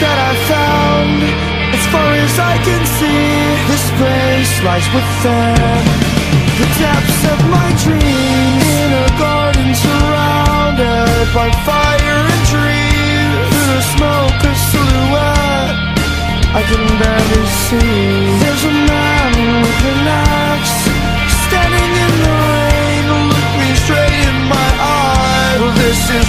that I found. As far as I can see This place lies within The depths of my dreams. In a garden surrounded by fire and trees. Through the smoke a silhouette I can barely see. There's a man with an axe Standing in the rain Look me straight in my eye. This is